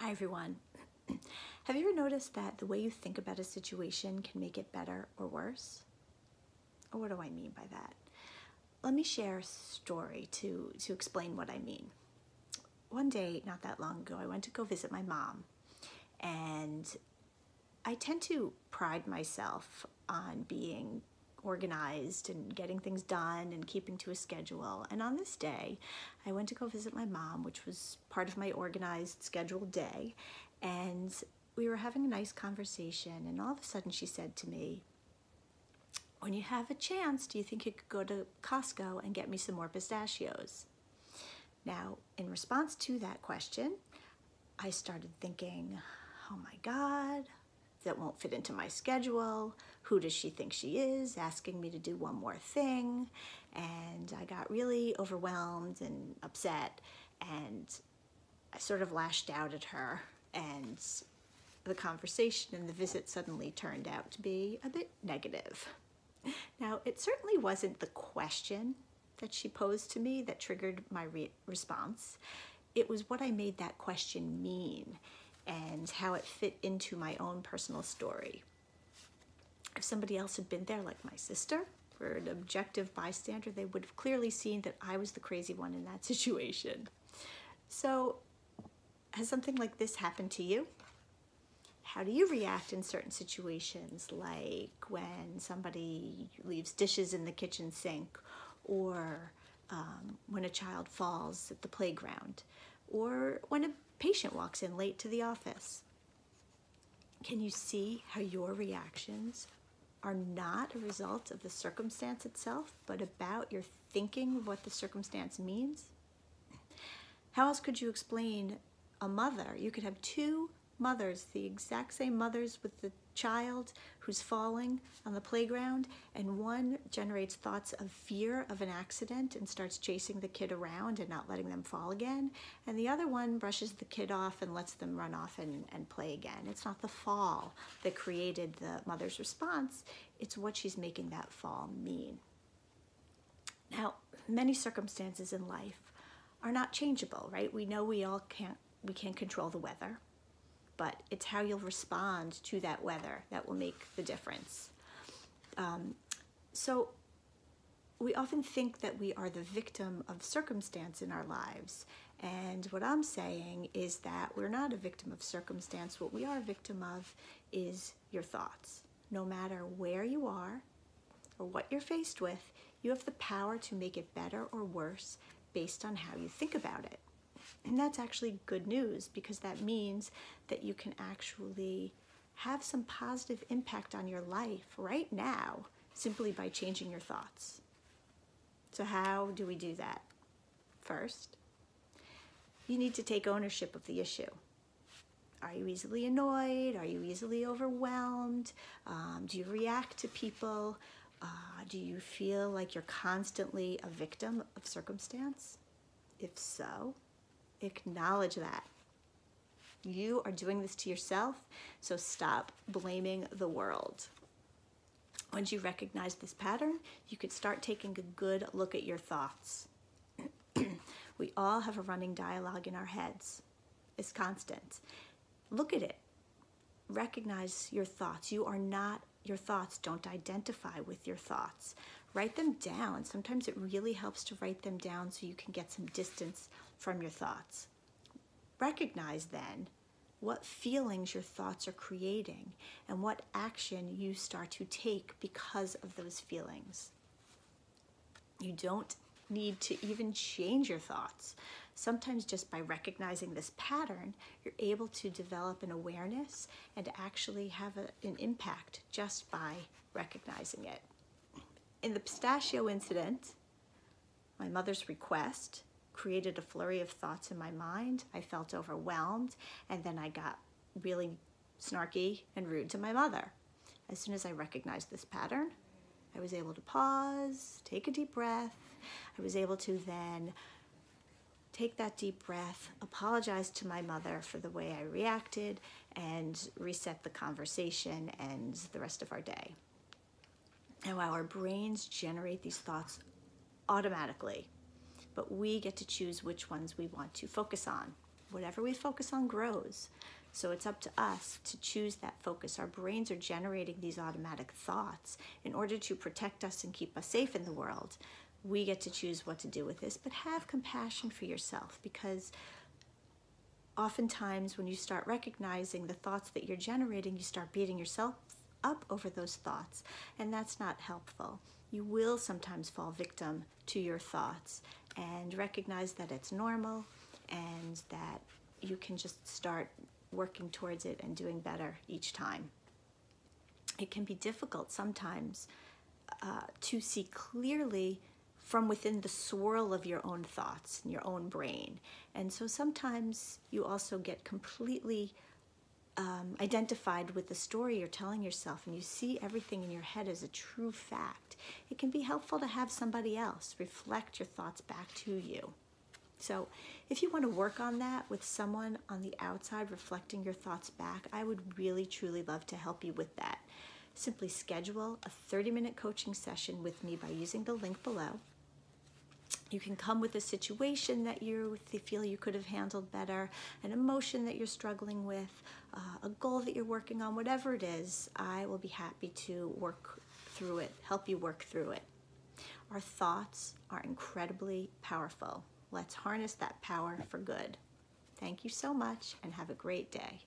Hi, everyone. Have you ever noticed that the way you think about a situation can make it better or worse? Or what do I mean by that? Let me share a story to, to explain what I mean. One day, not that long ago, I went to go visit my mom, and I tend to pride myself on being organized and getting things done and keeping to a schedule. And on this day, I went to go visit my mom, which was part of my organized scheduled day. And we were having a nice conversation. And all of a sudden, she said to me, When you have a chance, do you think you could go to Costco and get me some more pistachios? Now, in response to that question, I started thinking, Oh my God, that won't fit into my schedule. Who does she think she is, asking me to do one more thing? And I got really overwhelmed and upset, and I sort of lashed out at her. And the conversation and the visit suddenly turned out to be a bit negative. Now, it certainly wasn't the question that she posed to me that triggered my re- response. It was what I made that question mean and how it fit into my own personal story. If somebody else had been there, like my sister, or an objective bystander, they would have clearly seen that I was the crazy one in that situation. So, has something like this happened to you? How do you react in certain situations, like when somebody leaves dishes in the kitchen sink, or um, when a child falls at the playground, or when a patient walks in late to the office. Can you see how your reactions are not a result of the circumstance itself, but about your thinking of what the circumstance means? How else could you explain a mother? You could have two mothers, the exact same mothers with the child who's falling on the playground, and one generates thoughts of fear of an accident and starts chasing the kid around and not letting them fall again, and the other one brushes the kid off and lets them run off and, and play again. It's not the fall that created the mother's response, it's what she's making that fall mean. Now, many circumstances in life are not changeable, right? We know we all can't we can't control the weather but it's how you'll respond to that weather that will make the difference. Um, so we often think that we are the victim of circumstance in our lives. And what I'm saying is that we're not a victim of circumstance. What we are a victim of is your thoughts. No matter where you are or what you're faced with, you have the power to make it better or worse based on how you think about it. And that's actually good news because that means that you can actually have some positive impact on your life right now simply by changing your thoughts. So, how do we do that? First, you need to take ownership of the issue. Are you easily annoyed? Are you easily overwhelmed? Um, do you react to people? Uh, do you feel like you're constantly a victim of circumstance? If so, acknowledge that. You are doing this to yourself, so stop blaming the world. Once you recognize this pattern, you could start taking a good look at your thoughts. we all have a running dialogue in our heads, it's constant. Look at it. Recognize your thoughts. You are not your thoughts. Don't identify with your thoughts. Write them down. Sometimes it really helps to write them down so you can get some distance from your thoughts. Recognize then what feelings your thoughts are creating and what action you start to take because of those feelings. You don't need to even change your thoughts. Sometimes, just by recognizing this pattern, you're able to develop an awareness and actually have a, an impact just by recognizing it. In the pistachio incident, my mother's request, created a flurry of thoughts in my mind. I felt overwhelmed, and then I got really snarky and rude to my mother. As soon as I recognized this pattern, I was able to pause, take a deep breath. I was able to then take that deep breath, apologize to my mother for the way I reacted, and reset the conversation and the rest of our day. And while our brains generate these thoughts automatically, but we get to choose which ones we want to focus on. whatever we focus on grows. So it's up to us to choose that focus. Our brains are generating these automatic thoughts in order to protect us and keep us safe in the world. We get to choose what to do with this, but have compassion for yourself because oftentimes when you start recognizing the thoughts that you're generating, you start beating yourself up over those thoughts, and that's not helpful. You will sometimes fall victim to your thoughts and recognize that it's normal and that you can just start working towards it and doing better each time. It can be difficult sometimes uh, to see clearly from within the swirl of your own thoughts and your own brain. And so sometimes you also get completely um, identified with the story you're telling yourself and you see everything in your head as a true fact. It can be helpful to have somebody else reflect your thoughts back to you. So, if you want to work on that with someone on the outside reflecting your thoughts back, I would really truly love to help you with that. Simply schedule a 30 minute coaching session with me by using the link below. You can come with a situation that you feel you could have handled better, an emotion that you're struggling with, uh, a goal that you're working on, whatever it is, I will be happy to work through it, help you work through it. Our thoughts are incredibly powerful. Let's harness that power for good. Thank you so much and have a great day.